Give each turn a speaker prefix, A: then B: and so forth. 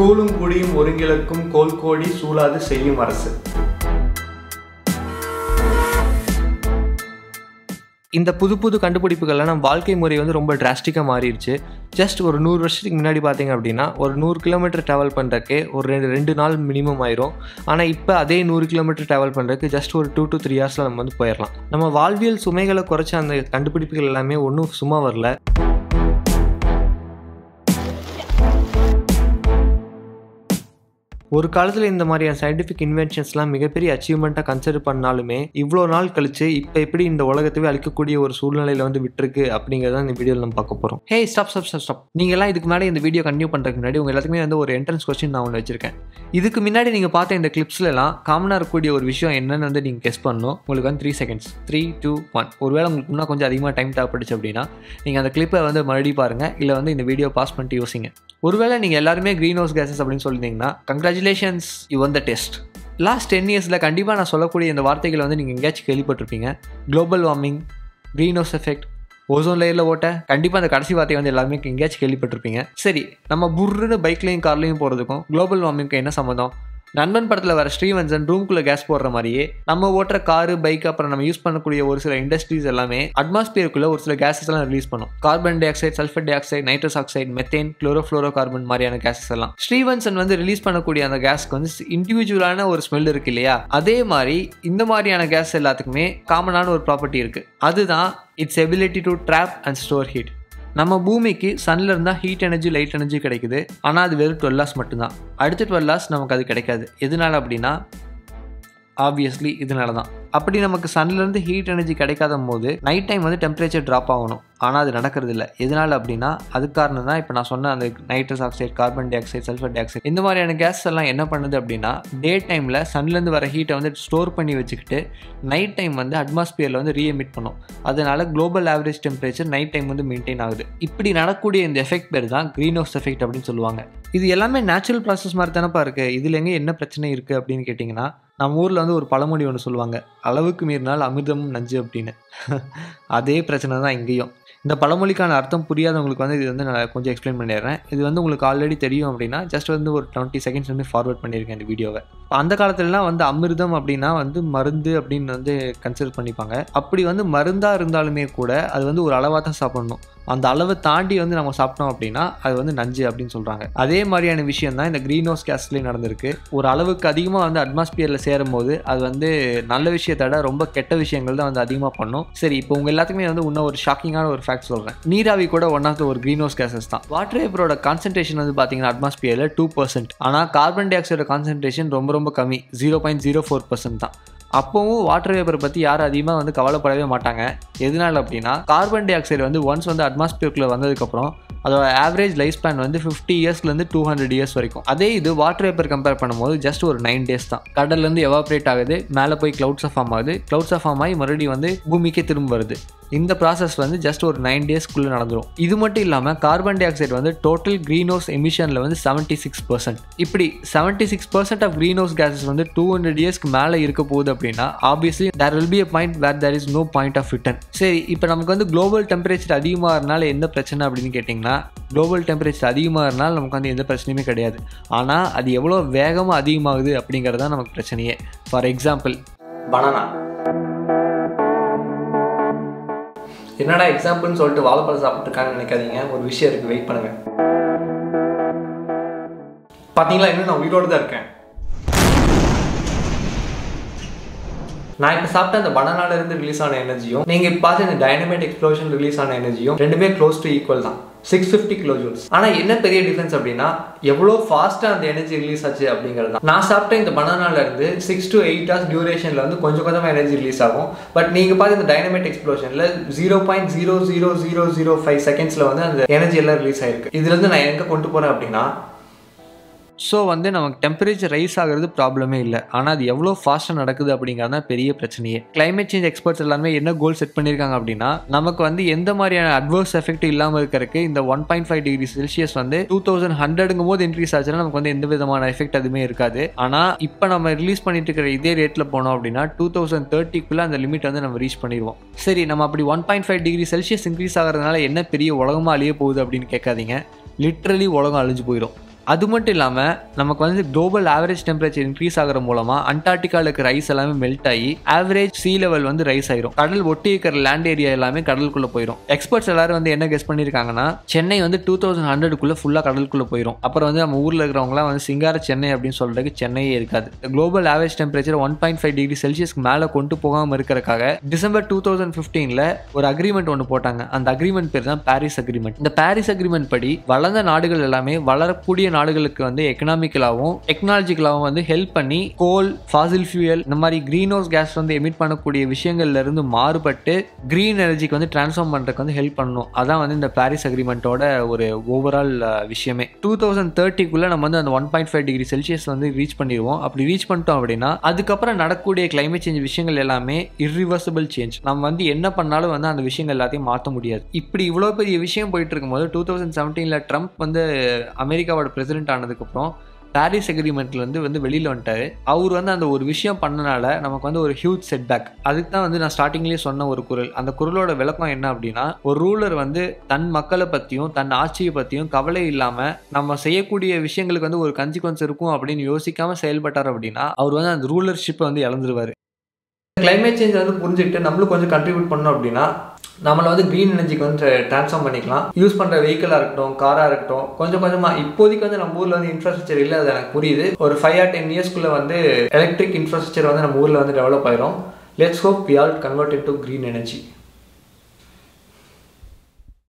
A: கூழும் குடியும் ஒருங்கிழக்கும் கோல் கோடி சூழாது செய்யும் அரசு. இந்த புது புது கண்டுபிடிப்புகள்லாம் நம்ம வாழ்க்கை முறை வந்து ரொம்ப டிராஸ்டிக்காக மாறிடுச்சு. ஜஸ்ட் ஒரு நூறு வருஷத்துக்கு முன்னாடி பார்த்தீங்க அப்படின்னா ஒரு நூறு கிலோமீட்டர் ட்ராவல் பண்ணுறக்கே ஒரு ரெண்டு ரெண்டு நாள் மினிமம் ஆயிரும். ஆனால் இப்போ அதே நூறு கிலோமீட்டர் ட்ராவல் பண்ணுறதுக்கு ஜஸ்ட் ஒரு டூ டு த்ரீ ஹவர்ஸில் நம்ம வந்து போயிடலாம். நம்ம வாழ்வியல் சுமைகளை குறைச்ச அந்த கண்டுபிடிப்புகள் எல்லாமே ஒன்றும் சும்மா வரல. ஒரு காலத்தில் இந்த மாதிரியான சயின்டிஃபிக் இன்வென்ஷன்ஸ்லாம் மிகப்பெரிய அச்சீவ்மெண்ட்டாக கன்சிடர் பண்ணாலுமே இவ்வளோ நாள் கழிச்சு இப்போ எப்படி இந்த உலகத்தவே அழிக்கக்கூடிய ஒரு சூழ்நிலையில் வந்து விட்டுருக்கு அப்படிங்கிறத இந்த வீடியோவில் நம்ம பார்க்க போகிறோம் hey stop stop stop stop நீங்கள்லாம் இதுக்கு முன்னாடி இந்த வீடியோ கண்டினியூ பண்ணுறதுக்கு முன்னாடி உங்கள் எல்லாத்துக்குமே வந்து ஒரு என்ட்ரன்ஸ் கொஸ்டின் நான் ஒன்று வச்சிருக்கேன். இதுக்கு முன்னாடி நீங்கள் பார்த்த இந்த கிளிப்ஸ்லாம் காமனாக இருக்கக்கூடிய ஒரு விஷயம் என்னன்னு வந்து நீங்கள் கெஸ் பண்ணணும். உங்களுக்கு வந்து three seconds three two one ஒருவேளை உங்களுக்கு இன்னும் கொஞ்சம் அதிகமாக டைம் தேவைப்படுச்சு அப்படின்னா நீங்கள் அந்த கிளிப்பை வந்து மறுபடியும் பாருங்கள் இல்லை வந்து இந்த வீடியோ பாஸ் பண்ணிட்டு யோசிங்க. ஒருவேளை நீங்கள் எல்லாருமே க்ரீன் ஹவுஸ் கேசஸ் அப்படின்னு சொல்லியிருந்தீங்கன்னா congratulations you won the test last ten இயர்ஸில் கண்டிப்பாக நான் சொல்லக்கூடிய இந்த வார்த்தைகளை வந்து நீங்கள் எங்கேயாச்சும் கேள்விப்பட்டிருப்பீங்க. Global warming green effect ozone லேயரில் ஓட்ட கண்டிப்பாக அந்த கடைசி வார்த்தையை வந்து எல்லாருமே எங்கேயாச்சும் கேள்விப்பட்டிருப்பீங்க. சரி நம்ம புர்ருன்னு பைக்லையும் கார்லேயும் போகிறதுக்கும் குளோபல் வார்மிங்க்கு என்ன சம்மந்தம்? நண்பன் படத்தில் வர ஸ்ரீவன்சன் ரூம்குள்ளே கேஸ் போடுற மாதிரியே நம்ம ஓட்டுற காரு பைக் அப்புறம் நம்ம யூஸ் பண்ணக்கூடிய ஒரு சில இண்டஸ்ட்ரீஸ் எல்லாமே அட்மாஸ்பியருக்குள்ள ஒரு சில கேஸஸ் எல்லாம் ரிலீஸ் பண்ணும். Carbon dioxide sulphur dioxide nitrous oxide methane chlorofluorocarbon மாதிரியான கேஸஸ் எல்லாம். ஸ்ரீவன்சன் வந்து ரிலீஸ் பண்ணக்கூடிய அந்த கேஸ்க்கு வந்து இண்டிவிஜுவலான ஒரு ஸ்மெல் இருக்கு இல்லையா? அதே மாதிரி இந்த மாதிரியான கேஸ் எல்லாத்துக்குமே காமனான ஒரு ப்ராப்பர்ட்டி இருக்கு. அதுதான் its ability to trap and store heat நம்ம பூமிக்கு சன்ல இருந்தால் ஹீட் எனர்ஜி லைட் எனர்ஜி கிடைக்குது. ஆனால் அது வெறும் டுவெல் ஹார்ஸ் மட்டும்தான். அடுத்த டுவெல் ஹார்ஸ் நமக்கு அது கிடைக்காது. எதனால அப்படின்னா ஆப்வியஸ்லி இதனால தான் அப்படி நமக்கு சன்லேருந்து ஹீட் எனர்ஜி கிடைக்காத போது நைட் டைம் வந்து டெம்பரேச்சர் ட்ராப் ஆகணும். ஆனால் அது நடக்கிறது இல்லை எதனால அப்படின்னா அது காரணம் தான் இப்போ நான் சொன்ன அந்த nitrous oxide carbon dioxide sulphur dioxide இந்த மாதிரியான கேஸ் எல்லாம் என்ன பண்ணுது அப்படின்னா டே டைமில் சன்லேருந்து வர ஹீட்டை வந்து ஸ்டோர் பண்ணி வச்சுக்கிட்டு நைட் டைம் வந்து அட்மாஸ்பியரில் வந்து ரீஎமிட் பண்ணும். அதனால global average temperature night time வந்து மெயின்டைன் ஆகுது. இப்படி நடக்கூடிய இந்த எஃபெக்ட் பேர் தான் க்ரீன் ஹவுஸ் எஃபெக்ட் அப்படின்னு சொல்லுவாங்க. இது எல்லாமே நேச்சுரல் ப்ராசஸ் மாதிரி தானப்பா இருக்குது இதில் எங்கே என்ன பிரச்சனை இருக்குது அப்படின்னு கேட்டிங்கன்னா நம்ம ஊரில் வந்து ஒரு பழமொழி ஒன்று சொல்லுவாங்க. அளவுக்கு மீறினால் அமிர்தமும் நஞ்சு அப்படின்னு. அதே பிரச்சனை தான் இங்கேயும். இந்த பழமொழிக்கான அர்த்தம் புரியாதவங்களுக்கு வந்து இது வந்து நான் கொஞ்சம் எக்ஸ்பிளைன் பண்ணிடுறேன். இது வந்து உங்களுக்கு ஆல்ரெடி தெரியும் அப்படின்னா ஜஸ்ட் வந்து ஒரு டுவெண்ட்டி செகண்ட்ஸ் வந்து ஃபார்வர்ட் பண்ணியிருக்கேன் இந்த வீடியோவை அந்த காலத்துலலாம் வந்து அமிர்தம் அப்படின்னா வந்து மருந்து அப்படின்னு வந்து கன்சிடர் பண்ணிப்பாங்க. அப்படி வந்து மருந்தாக இருந்தாலுமே கூட அது வந்து ஒரு அளவாக தான் சாப்பிடணும். அந்த அளவை தாண்டி வந்து நம்ம சாப்பிட்டோம் அப்படின்னா அது வந்து நஞ்சு அப்படின்னு சொல்கிறாங்க அதே மாதிரியான விஷயம் தான் இந்த க்ரீன் ஹவுஸ் கேஸ்லேயும் நடந்திருக்கு. ஒரு அளவுக்கு அதிகமாக வந்து அட்மாஸ்பியரில் சேரும் போது அது வந்து நல்ல விஷயத்தோட ரொம்ப கெட்ட விஷயங்கள் தான் வந்து அதிகமாக பண்ணும். சரி இப்போ உங்கள் எல்லாத்துக்குமே வந்து இன்னும் ஒரு ஷாக்கிங்கான ஒரு ஃபேக்ட் சொல்கிறேன் நீராவி கூட ஒன் ஆஃப் த ஒரு க்ரீன் ஹவுஸ் கேசஸ் தான் வாட்டர் வேப்பரோட கான்சன்ட்ரேஷன் வந்து பார்த்தீங்கன்னா அட்மாஸ்பியரில் டூ பர்சன்ட் ஆனால் கார்பன் டை ஆக்சைடோட கான்சன்ட்ரேஷன் ரொம்ப ரொம்ப கம்மி. Zero point zero four percent தான். அப்போவும் வாட்டர் வேப்பர் பற்றி யாரும் அதிகமாக வந்து கவலைப்படவே மாட்டாங்க. எதனால அப்படின்னா கார்பன் டை ஆக்சைடு வந்து ஒன்ஸ் வந்து அட்மாஸ்பியருக்குள்ளே வந்ததுக்கப்புறம் அதோட ஆவரேஜ் லைஃப் ஸ்பேன் வந்து ஃபிஃப்டி இயர்ஸ்லேருந்து டூ ஹண்ட்ரட் இயர்ஸ் வரைக்கும். அதே இது வாட்டர் வேப்பர் கம்பேர் பண்ணும்போது ஜஸ்ட் ஒரு நைன் டேஸ் தான். கடல்லேருந்து எவாப்ரேட் ஆகுது மேலே போய் க்ளவுட்ஸாக ஃபார்ம் ஆகுது. க்ளவுட்ஸாக ஃபார்ம் ஆகி மறுபடியும் வந்து பூமிக்கே திரும்ப வருது. இந்த ப்ராசஸ் வந்து ஜஸ்ட் ஒரு நைன் டேஸ்க்குள்ளே நடந்துடும் இது மட்டும் இல்லாமல் கார்பன் டை ஆக்சைடு வந்து டோட்டல் க்ரீன் ஹவுஸ் எமிஷனில் வந்து செவன்ட்டி சிக்ஸ் பர்சன்ட் இப்படி seventy six percent of greenhouse gases வந்து டூ ஹண்ட்ரட் இயர்ஸ்க்கு மேலே இருக்க போகுது அப்படின்னா obviously there will be a point where there is no point of return சரி இப்போ நமக்கு வந்து குளோபல் டெம்பரேச்சர் அதிகமாகறனால எந்த பிரச்சனை அப்படின்னு கேட்டிங்கன்னா குளோபல் டெம்பரேச்சர் அதிகமாகறனால நமக்கு வந்து எந்த பிரச்சனையுமே கிடையாது. ஆனால் அது எவ்வளோ வேகமாக அதிகமாகுது அப்படிங்கிறது தான் நமக்கு பிரச்சனையே. ஃபார் எக்ஸாம்பிள் பனானா என்னடா எக்ஸாம்பிள்னு சொல்லிட்டு வாழைப்பழம் சாப்பிட்ருக்காங்கன்னு நினைக்காதீங்க. ஒரு விஷயம் இருக்குது வெயிட் பண்ணுங்க. பார்த்தீங்களா இன்னும் நான் உயிரோடு தான் இருக்கேன். நான் இப்போ சாப்பிட்ட அந்த பனானால இருந்து ரிலீஸ் ஆன எனர்ஜியும் நீங்க இப்போ இந்த டைனமேட் எக்ஸ்ப்ளோஷன் ரிலீஸ் ஆன எனர்ஜியும் ரெண்டுமே க்ளோஸ் டு ஈக்குவல் தான். சிக்ஸ் ஃபிஃப்டி கிலோ ஜூல்ஸ் ஆனால் என்ன பெரிய டிஃபரன்ஸ் அப்படின்னா எவ்வளோ ஃபாஸ்ட்டாக அந்த எனர்ஜி ரிலீஸ் ஆச்சு அப்படிங்கிறது தான். நான் சாப்பிட்ட இந்த பனானால இருந்து சிக்ஸ் டு எயிட் ஹவர்ஸ் டியூரேஷனில் வந்து கொஞ்சம் கொஞ்சமாக எனர்ஜி ரிலீஸ் ஆகும். பட் நீங்கள் பார்த்து இந்த dynamite எக்ஸ்ப்ளோஷனில் zero point zero zero zero zero five செகண்ட்ஸில் வந்து அந்த எனர்ஜி எல்லாம் ரிலீஸ் ஆயிருக்கு. இதுலேருந்து நான் எங்கே கொண்டு போகிறேன் அப்படின்னா ஸோ வந்து நமக்கு டெம்பரேச்சர் ரைஸ் ஆகிறது ப்ராப்ளமே இல்லை. ஆனால் அது எவ்வளோ ஃபாஸ்ட்டாக நடக்குது அப்படிங்கிறது தான் பெரிய பிரச்சனையே. கிளைமேட் சேஞ்ச் எக்ஸ்பர்ட்ஸ் எல்லாமே என்ன கோல் செட் பண்ணியிருக்காங்க அப்படின்னா நமக்கு வந்து எந்த மாதிரியான அட்வர்ஸ் எஃபெக்ட் இல்லாமல் இருக்கிறதுக்கு இந்த one point five degree Celsius வந்து டூ தௌசண்ட் ஹண்ட்ரடுங்கும் போது இன்க்ரீஸ் ஆச்சுன்னா நமக்கு வந்து எந்த விதமான எஃபெக்ட் அதுவுமே இருக்காது. ஆனால் இப்போ நம்ம ரிலீஸ் பண்ணிட்டு இருக்கிற இதே ரேட்டில் போனோம் அப்படின்னா டூ தௌசண்ட் தேர்ட்டிக்குள்ளே அந்த லிமிட் வந்து நம்ம ரீச் பண்ணிடுவோம். சரி நம்ம அப்படி one point five degree Celsius increase ஆகிறதுனால என்ன பெரிய உலகமாக அழிய போகுது அப்படின்னு கேட்காதீங்க. லிட்ரலி உலகம் அழிஞ்சு போயிடும். அது மட்டும் இல்லாமல் நமக்கு வந்து குளோபல் ஆவரேஜ் டெம்பரேச்சர் இன்க்ரீஸ் ஆகிற மூலமாக அண்டார்டிகாவில் இருக்கிற ஐஸ் எல்லாமே மெல்ட் ஆகி ஆவரேஜ் சீ லெவல் வந்து ரைஸ் ஆயிரும். கடல் ஒட்டி இருக்கிற லேண்ட் ஏரியா எல்லாமே கடலுக்குள்ள போயிடும் எக்ஸ்பர்ட்ஸ் எல்லாரும் வந்து என்ன கெஸ் பண்ணியிருக்காங்கன்னா சென்னை வந்து டூ தௌசண்ட் ஹண்ட்ரடுக்குள்ளே ஃபுல்லாக கடலுக்குள்ளே போயிடும் அப்புறம் வந்து நம்ம ஊரில் இருக்கிறவங்களாம் வந்து சிங்கார சென்னை அப்படின்னு சொல்கிறதுக்கு சென்னையே இருக்காது. Global average temperature one point five degree செல்சியஸ்க்கு மேலே கொண்டு போகாமல் இருக்கிறதுக்காக டிசம்பர் டூ தௌசண்ட் ஃபிஃப்டீனில் ஒரு அக்ரிமெண்ட் ஒன்று போட்டாங்க. அந்த அக்ரிமெண்ட் பேர் தான் பாரிஸ் அக்ரிமெண்ட் இந்த பாரிஸ் அக்ரிமெண்ட் படி வளர்ந்த நாடுகள் எல்லாமே வளரக்கூடிய நாடுகளுக்கு வந்து எக்கனாமிக்கலாகவும் டெக்னாலஜிக்கலாகவும் வந்து ஹெல்ப் பண்ணி கோல் ஃபாசில் ஃபியூயல் இந்த மாதிரி க்ரீன் ஹவுஸ் கேஸ் வந்து எமிட் பண்ணக்கூடிய விஷயங்கள்ல இருந்து மாறுபட்டு க்ரீன் எனர்ஜிக்கு வந்து டிரான்ஸ்ஃபார்ம் பண்ணுறதுக்கு வந்து ஹெல்ப் பண்ணணும் அதான் வந்து இந்த பாரிஸ் அக்ரிமெண்ட்டோட ஒரு ஓவரால் விஷயமே. டூ தௌசண்ட் தேர்ட்டிக்குள்ளே நம்ம வந்து அந்த one point five degree Celsius வந்து ரீச் பண்ணிடுவோம். அப்படி ரீச் பண்ணிட்டோம் அப்படின்னா அதுக்கப்புறம் நடக்கக்கூடிய கிளைமேட் சேஞ்ச் விஷயங்கள் எல்லாமே இரிவர்சபிள் சேஞ்ச் நம்ம வந்து என்ன பண்ணாலும் வந்து அந்த விஷயங்கள் எல்லாத்தையும் மாற்ற முடியாது. இப்படி இவ்வளோ பெரிய விஷயம் போயிட்டு இருக்கும்போது டூ தௌசண்ட் செவன்டீனில் ட்ரம்ப் வந்து அமெரிக்காவோட பிரசிடென்ட் ஆனதுக்கப்புறம் பாரிஸ் அக்ரிமெண்ட்ல வந்து வந்து வெளியில் வந்துட்டாரு. அவர் வந்து அந்த ஒரு விஷயம் பண்ணனால நமக்கு வந்து ஒரு ஹியூஜ் செட்பேக் அதுக்கு தான் வந்து நான் ஸ்டார்டிங்லேயே சொன்ன ஒரு குரல். அந்த குரலோட விளக்கம் என்ன அப்படின்னா ஒரு ரூலர் வந்து தன் மக்களை பற்றியும் தன் ஆட்சியை பற்றியும் கவலை இல்லாமல் நம்ம செய்யக்கூடிய விஷயங்களுக்கு வந்து ஒரு கன்சிக்வன்ஸ் இருக்கும் அப்படின்னு யோசிக்காம செயல்பட்டார் அப்படின்னா அவர் வந்து அந்த ரூலர்ஷிப்பை வந்து இழந்துருவார். கிளைமேட் சேஞ்ச் வந்து புரிஞ்சுக்கிட்டு நம்மளும் கொஞ்சம் கண்ட்ரிபியூட் பண்ணோம் அப்படின்னா நம்மளை வந்து க்ரீன் எனர்ஜிக்கு வந்து ட்ரான்ஸ்ஃபார்ம் பண்ணிக்கலாம். யூஸ் பண்ணுற வெஹிக்கிளாக இருக்கட்டும் காராக இருக்கட்டும் கொஞ்சம் கொஞ்சமாக இப்போதைக்கு வந்து நம்ம ஊரில் வந்து இன்ஃப்ராஸ்ட்ரக்சர் இல்லை அது எனக்கு புரியுது. ஒரு ஃபைவ் ஆர் டென் இயர்ஸ்க்குள்ளே வந்து எலக்ட்ரிக் இன்ஃப்ராஸ்ட்ரக்சர் வந்து நம்ம ஊரில் வந்து டெவலப் ஆயிரும். Let's hope we all convert to green energy